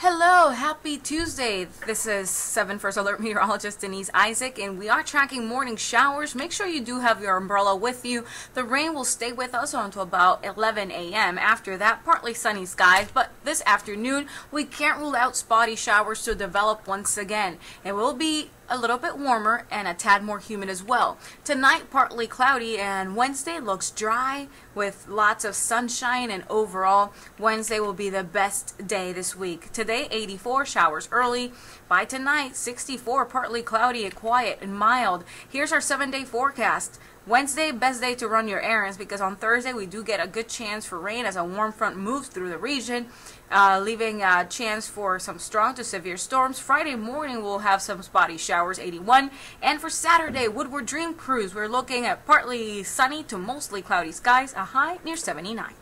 Hello, happy Tuesday. This is 7 First Alert meteorologist Denise Isaac, and we are tracking morning showers. Make sure you do have your umbrella with you. The rain will stay with us until about 11 a.m. After that, partly sunny skies, but this afternoon, we can't rule out spotty showers to develop once again. It will be a little bit warmer and a tad more humid as well. Tonight, partly cloudy, and Wednesday looks dry with lots of sunshine, and overall, Wednesday will be the best day this week. Today, 84 showers early. By tonight, 64 partly cloudy and quiet and mild. Here's our seven day forecast. Wednesday, best day to run your errands because on Thursday we do get a good chance for rain as a warm front moves through the region, uh, leaving a chance for some strong to severe storms. Friday morning we'll have some spotty showers, 81. And for Saturday, Woodward Dream Cruise, we're looking at partly sunny to mostly cloudy skies, a high near 79.